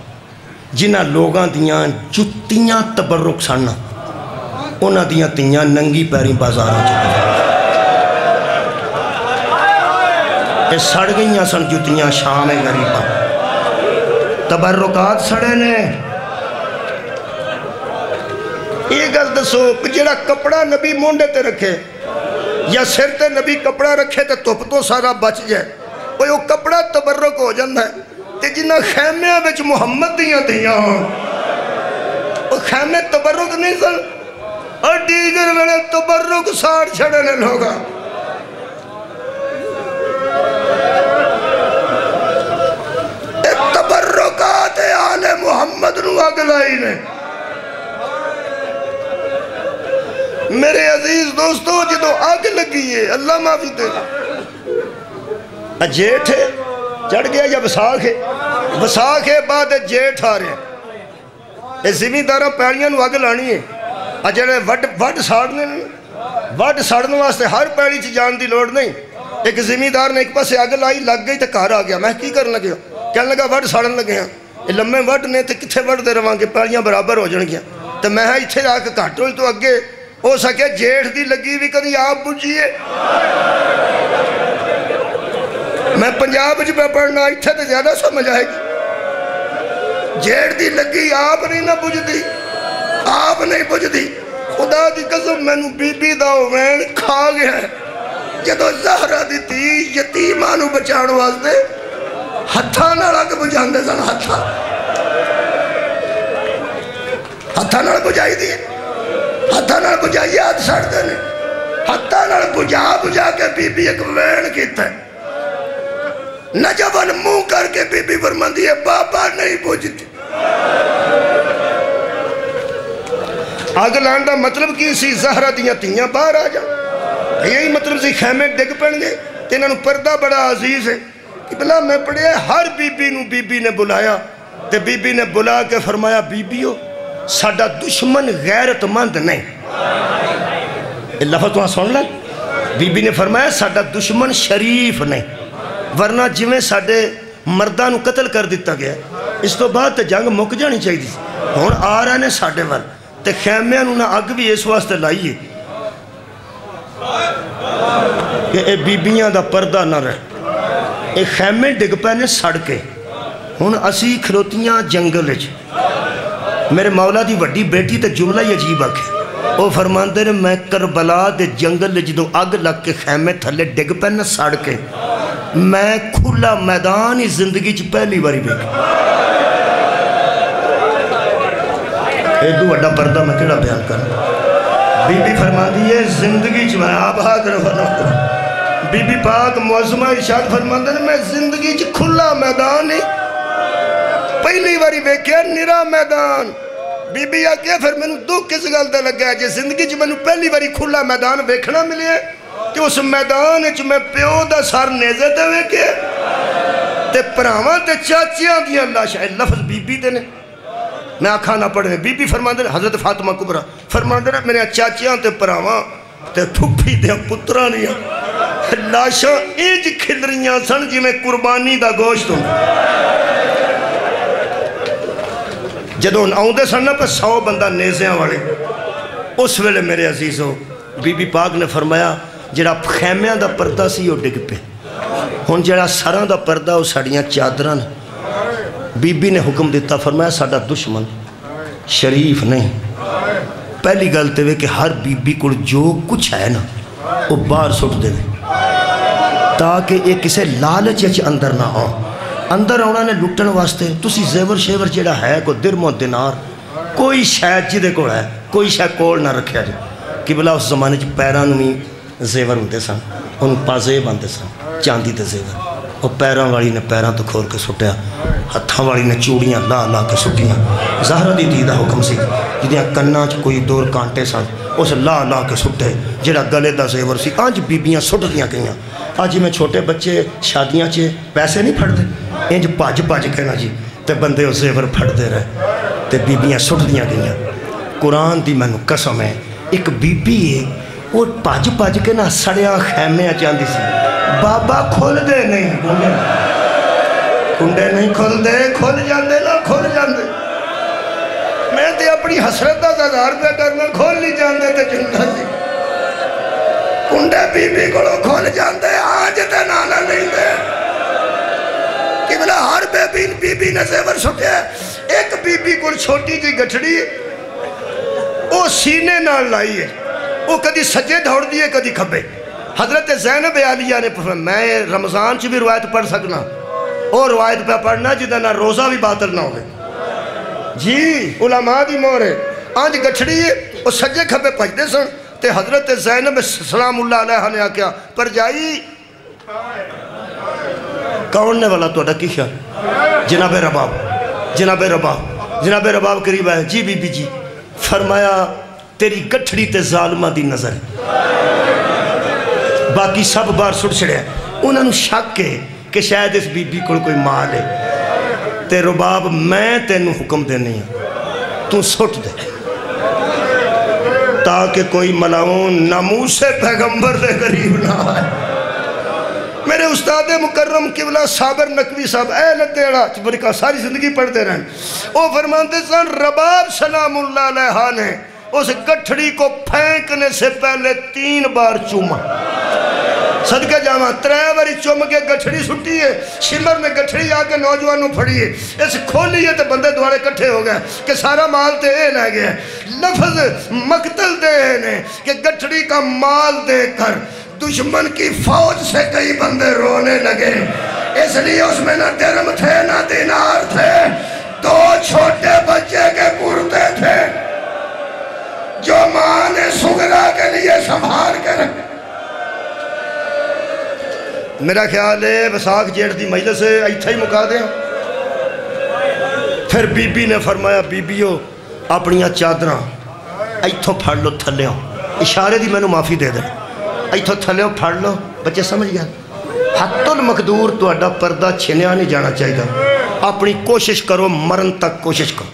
जिन्होंने लोगों दियाँ जुत्तियाँ तबरुक सन, उन्हों दियाँ नंगी पैरी बाजारों सड़ गई सन जुत्तियाँ शाम गरीबा। तबरुकात सड़े ने। ये गल दसो जरा कपड़ा नबी मोडे ते रखे या सिर ते नबी कपड़ा रखे तो धुप तो सारा बच जाए। कोई वो कपड़ा तबरुक हो जाता है। तो जिन्हें खैमिया मुहम्मद दियाँ वो खैमे तबरुक नहीं सन। और डीगर वेले तबरुक साड़ छड़े लोग। तबरुकात आले मुहम्मद अग लाई ने मेरे अज़ीज़ दोस्तों जो अग लगी है, अल्लाह माफ़ी दे। जेठ चढ़ गया या विसाख है? विसाख है, बाद जेठ आ रहे ये जिमीदार पैलियाँ अग लानी है। जे वड वड साड़ने वड साड़न वास्ते हर पैली च जान की लड़ नहीं। एक जिमीदार ने एक पास अग लाई, लग गई तो घर आ गया। मैं की कर लगे कह लगा वड साड़न लगे हाँ ये लम्बे वड ने तो कितने वढ़ते रवे पैलियाँ बराबर हो जाएगियाँ तो मैं इतने आके घट हो तो अगे हो सके जेठ की लगी भी कभी आप बुझीए। मैं पंजाब च पढ़ना इतने तो ज़्यादा समझ आएगी। जेठ की लगी आप नहीं ना बुझती आप नहीं बुझती खुदा की कसम, मैनू बीबी का वैन खा गया जो जहरा की धी यतीमा बचा वास्ते हथा अग बुझा सन हथा हथा बुझाई दी हथा बुझाइए हथ सड़ते हैं हथा बुझा बुझा के बीबी एक वैन किया नजबन मुँह करके बीबी फरमाती है, बाबा नहीं बुझती अग लाने का मतलब की सी, जहरा दियाँ तियाँ बाहर आ जा यही मतलब सी, खैमे डिग पैणगे तो इन्हों पर्दा बड़ा अज़ीज़ है कि भला मैं पढ़िया हर बीबी बीबी ने बुलाया तो बीबी ने बुला के फरमाया बीबीओ साडा दुश्मन गैरतमंद नहीं। लफज तुम सुन ला। बीबी ने फरमाया, साडा दुश्मन शरीफ नहीं। वरना जिमें साडे मर्दा कतल कर दिता गया, इस तो बाद जंग मुक जानी चाहिए हूँ आ रहे हैं साढ़े वाल तो खैमिया ना अग भी इस वास्ते लाइए कि बीबियाँ का परदा ना रहे। खैमे डिग पे ने सड़ के हूँ असी खलोतियाँ जंगल मेरे मौला की वड्डी बेटी तो जुमला ही अजीब आखे। वो फरमाते ने, मैं करबला के जंगल जो अग लग के खैमे थले डिग पे न सड़ के मैं खुला मैदान ही ज़िंदगी पहली बारी वेख। एडू व्डा पर्दा मैं केड़ा बयान कर? बीबी फरमाती है ज़िंदगी मैं आप हाथ बीबी पाक मौसमा इर्शाद फरमाते मैं ज़िंदगी खुला मैदान ही पहली बार वेख्या निरा मैदान बीबी आके फिर मैं दुख किस गल का लगे जो ज़िंदगी मैं पहली बार खुला मैदान वेखना मिले तो उस मैदान च मैं प्यो का सर नेजे वेखे तो भरावान तो चाचिया दाशा लफज बीबी के ने मैं आखा ना पढ़े बीबी फरमा दे हज़रत फातमा कुबरा फरमा दे मेरे चाचिया तो भरावान तो फुफी दुत्रा दिया लाशा इंज खिल रही सन जिमें कुरबानी का गोश्त हों ਜਦੋਂ ਆਉਂਦੇ ਸਨ ਨਾ ਪਰ 100 ਬੰਦਾ ਨੇਜ਼ਿਆਂ ਵਾਲੇ ਉਸ ਵੇਲੇ ਮੇਰੇ ਅਜ਼ੀਜ਼ੋ ਬੀਬੀ ਪਾਕ ਨੇ ਫਰਮਾਇਆ ਜਿਹੜਾ ਖੈਮਿਆਂ ਦਾ ਪਰਦਾ ਸੀ ਉਹ ਡਿੱਗ ਪਿਆ ਹੁਣ ਜਿਹੜਾ ਸਰਾਂ ਦਾ ਪਰਦਾ ਉਹ ਸਾਡੀਆਂ ਚਾਦਰਾਂ ਨੇ ਬੀਬੀ ਨੇ ਹੁਕਮ ਦਿੱਤਾ ਫਰਮਾਇਆ ਸਾਡਾ ਦੁਸ਼ਮਣ ਸ਼ਰੀਫ ਨਹੀਂ ਪਹਿਲੀ ਗੱਲ ਤੇ ਵੇ ਕਿ ਹਰ ਬੀਬੀ ਕੋਲ ਜੋ ਕੁਝ ਹੈ ਨਾ ਉਹ ਬਾਹਰ ਸੁੱਟ ਦੇਵੇ ਤਾਂ ਕਿ ਇਹ ਕਿਸੇ ਲਾਲਚ ਵਿੱਚ ਅੰਦਰ ਨਾ ਆਉਣ ਅੰਦਰ ਆਉਣਾ ਨੇ ਲੁੱਟਣ ਵਾਸਤੇ। ਤੁਸੀਂ ਜ਼ੇਵਰ ਸ਼ੇਵਰ ਜਿਹੜਾ ਹੈ ਕੋ ਦਿਰਮੋ ਦਿਨਾਰ, ਕੋਈ ਸ਼ਾਇਦ ਜਿਹਦੇ ਕੋਲ ਹੈ, ਕੋਈ ਸ਼ਾਇਦ ਕੋਲ ਨਾ ਰੱਖਿਆ ਜੇ ਕਿ ਬਲਾ ਉਸ ਜ਼ਮਾਨੇ 'ਚ ਪੈਰਾਂ ਨੂੰ ਵੀ ਜ਼ੇਵਰ ਹੁੰਦੇ ਸਨ, ਉਹਨੂੰ ਪਾਜ਼ੇ ਬੰਦੇ ਸਨ, ਚਾਂਦੀ ਦੇ ਜ਼ੇਵਰ। ਉਹ ਪੈਰਾਂ ਵਾਲੀ ਨੇ ਪੈਰਾਂ ਤੋਂ ਖੋਲ ਕੇ ਸੁੱਟਿਆ, ਹੱਥਾਂ ਵਾਲੀ ਨੇ ਚੂੜੀਆਂ ਲਾ ਲਾ ਕੇ ਸੁੱਟੀਆਂ। ਜ਼ਾਹਰਾ ਦੀ ਧੀ ਦਾ ਹੁਕਮ ਸੀ, ਜਿਹਦੀਆਂ ਕੰਨਾਂ 'ਚ ਕੋਈ ਦੌਰ ਕਾਂਟੇ ਸਨ, ਉਸ ਲਾ ਲਾ ਕੇ ਸੁੱਟੇ, ਜਿਹੜਾ ਗਲੇ ਦਾ ਜ਼ੇਵਰ ਸੀ ਅੱਜ ਬੀਬੀਆਂ ਸੁੱਟਦੀਆਂ ਗਈਆਂ। ਅੱਜ ਜਿਵੇਂ ਛੋਟੇ ਬੱਚੇ ਸ਼ਾਦੀਆਂ 'ਚ ਪੈਸੇ ਨਹੀਂ ਫੜਦੇ। ਇੰਜ ਭੱਜ ਭੱਜ ਕੇ ਨਾ ਜੀ, ਤੇ ਬੰਦੇ ਉਸੇ ਜ਼ੇਵਰ ਫੜਦੇ ਰਹੇ ਤੇ ਬੀਬੀਆਂ ਸੁੱਟਦੀਆਂ ਗਈਆਂ। ਕੁਰਾਨ ਦੀ ਮੈਨੂੰ ਕਸਮ ਹੈ, ਇੱਕ ਬੀਬੀ ਏ, ਉਹ ਭੱਜ ਭੱਜ ਕੇ ਨਾ ਸੜਿਆ ਖੈਮਿਆਂ ਚ ਆਂਦੀ ਸੀ। ਬਾਬਾ ਖੁੱਲਦੇ ਨਹੀਂ ਕੁੰਡੇ ਨਹੀਂ ਖੁੱਲਦੇ, ਖੁੱਲ ਜਾਂਦੇ ਨਾ ਖੁੱਲ ਜਾਂਦੇ। ਮੈਂ ਤੇ ਆਪਣੀ ਹਸਰਤ ਦਾ 1000 ਪਿਆ ਕਰਨਾ ਖੋਲ ਨਹੀਂ ਜਾਂਦੇ ਤੇ ਚੰਗਾ ਸੀ। ਕੁੰਡੇ ਬੀਬੀ ਕੋਲੋਂ ਖੁੱਲ ਜਾਂਦੇ ਆਜ ਤੇ ਨਾ ਨਾ ਲੈਂਦੇ ਕਿ ਬਲਾ ਹਰ ਬੇਬੀ ਬੀਬੀ ਨੇ ਜ਼ੇਵਰ ਸੁੱਟਿਆ ਇੱਕ ਬੀਬੀ ਕੋਲ ਛੋਟੀ ਜਿਹੀ ਗਠੜੀ ਉਹ ਸੀਨੇ ਨਾਲ ਲਾਈ ਹੈ ਉਹ ਕਦੀ ਸੱਜੇ ਦੌੜਦੀ ਹੈ ਕਦੀ ਖੱਬੇ हजरत जैनब आलिया ने मैं रमज़ान च भी रवायत पढ़ सकना और रवायत पे पढ़ना जिदा ना रोज़ा भी बातल ना हो जी उलामा की मोहर है अज गठड़ी है वो सज्जे खब्बे भजते सन ते हज़रत जैनब सलाम ने आख्या पर जाई कौन ने वाला तो की ख्याल? जनाबे रबाब जनाबे रबाब जनाबे रबाब करीब आया, जी बीबी जी, फरमाया, तेरी गठड़ी ते जालमा दी नज़र बाकी सब बार सुट छड़िया उन्होंने शक है कि शायद इस बीबी को कोई माल है। ते रुबाब, मैं तेन हुक्म देनी हाँ तू सुट दे। ताकि कोई मलाउन नामूसे पैगंबर के करीब ना आए। मेरे उस्ताद मुकर्रम किबला साबर नकवी साहब ए लतेड़ा बरका सारी ज़िंदगी पढ़ते रहन। वो फरमाते सन, रबाब सलामुल्लाह ने उस गठड़ी को फेंकने से पहले तीन बार चूमा। सदके जावा, त्रै बारी चुम के गठड़ी सुटी है, शिमर ने गठड़ी आके नौजवान फड़ी है। इस खोली है तो बंदे दुआरे इकट्ठे हो गए, कि सारा माल तो ये लै गया। लफज मकतल दे ने, कि गठड़ी का माल देकर दुश्मन की फौज से कई बंदे रोने लगे। इसलिए उसमें न दिरम थे, न दिनार थे, दो छोटे बच्चे के कुर्ते थे, जो माँ ने सुगरा के लिए संभाल कर रखे। मेरा ख्याल है विसाख जेठ की मजलिस इतना ही मुका दें फिर बीबी ने फरमाया बीबीओ अपन चादर इतों फड़ लो थल्यों इशारे की मैं माफ़ी दे दे इतों थल्यों फड़ लो। बच्चे समझ गए? हत्तुल मकदूर तो पर्दा छिनिया नहीं जाना चाहिए अपनी कोशिश करो मरण तक कोशिश करो।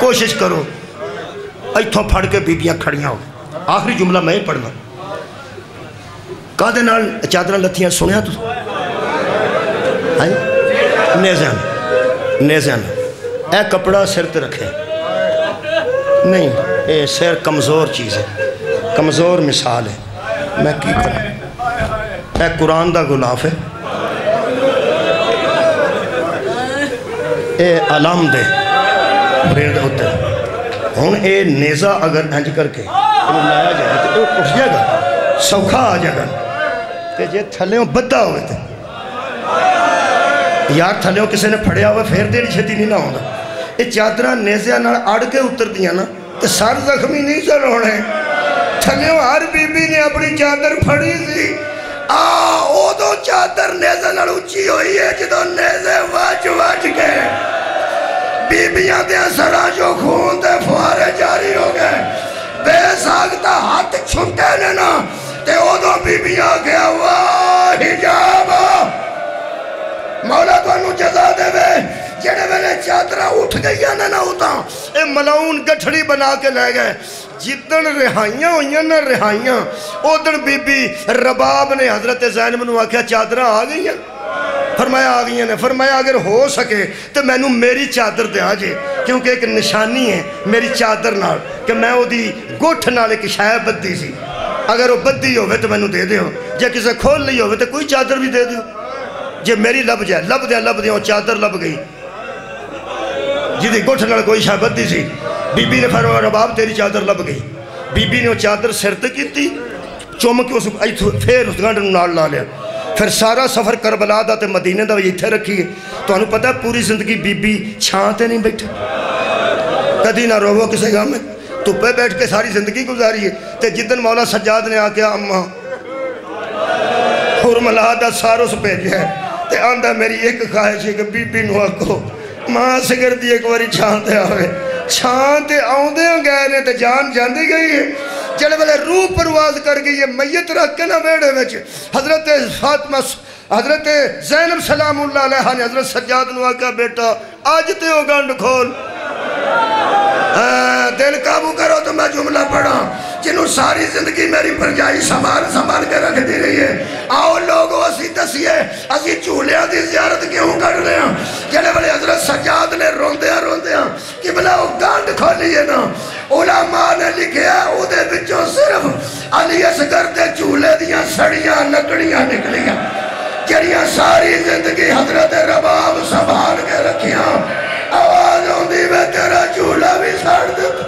कोशिश करो। इतों फड़ के बीबियाँ खड़िया हो आखिरी जुमला मैं ही पढ़ना। नाल चादर लत्थियाँ सुनिया तू नेजन नेजन ए कपड़ा सिर ते रखे नहीं ये सिर कमज़ोर चीज़ है कमज़ोर मिसाल है मैं की करा ए कुरान का गुलाफ है ये आलम दे ब्रेड उत्ते हूँ ये नेज़ा अगर इंज करके लाया जाए तो उठ जाएगा सौखा आ जाएगा तो जे थल्यों बद्धा हो यार थल्यों किसी ने फड़िया हो फिर तो छेती नहीं ना आता ये चादर नेजिया अड़ के उतरदियाँ ना तो सर जख्मी नहीं चल होने। थल्यों हर बीबी ने अपनी चादर फड़ी सी। चादर नेजे बीबियाँ सरा गए। बेसागता हाथ छुटे ते उदो बीबियाँ गया वाह हिजाब। मौला तुम जजा देवे, जेड़े वेले चादर उठ गई ने ना उतां, ए मलाउन गठड़ी बना के ले गए। जिदन रिहाइयाँ हुई ना रिहाइयाँ उदन बीबी रबाब ने हज़रत जैनब न आख्या चादर आ गई फरमाया, आ गई ने। फरमाया, अगर हो सके तो मैनू मेरी चादर दिया जे, क्योंकि एक निशानी है मेरी चादर नाल, कि मैं ओदी गुठ नाल एक शाय बद्दी सी। अगर वो बद्दी हो तो मैं दे दो जे किसी खोल ली हो तो कोई चादर भी दे दौ जे मेरी लभ जाए लभद लभद चादर लभ गई। जिदी गुठ नाल कोई शाय बद्दी सी। बीबी ने फरमाया रबाब तेरी चादर लभ गई। बीबी ने चादर सिर की चुम के उस फिर उस गंढ नाल ला लिया। फिर सारा सफ़र करबला का तो मदीने का भी इतने रखीए तो पता पूरी ज़िंदगी बीबी छां नहीं बैठे। कदी ना रोवो किसी गम में। धुप्पे बैठ के सारी ज़िंदगी गुजारी है। तो जिदन मौला सज्जाद ने आख्या अम्मा हुरमला का सारुस भेजा तो आंदा मेरी एक ख्वाहिश है कि बीबी आखो माँ सिगर की एक बार छां ते आवे। छां ते आउंदे गए ने तो जान जाती गई है। जड़े वेले रूह परवाज कर गई है मैयत रख के ना वेड़े में हज़रत फातमा हज़रत जैनब सलाम ने हज़रत सज्जाद नु आख्या बेटा अज तो गंढ खोल। हाँ, दिल काबू करो तो मैं जुमला पढ़ा जिन्हों सारी ज़िंदगी मेरी भरजाई संभाल संभाल के रखती रही है। आओ लोग, असी दसीए, असी झूलिया की जियारत क्यों कर रहे हैं? जेड़े वाले हज़रत सजाद ने रोंद रोंद कि भला वो गंढ खोली है ना। उलामा ने लिखा वो सिर्फ़ अली असगर के झूले दिया सड़िया, लकड़ियाँ निकलिया, जड़िया सारी ज़िंदगी हज़रत रबाब संभाल के रखिया। आवाज़ आती मैं तेरा झूला भी साड़ दिता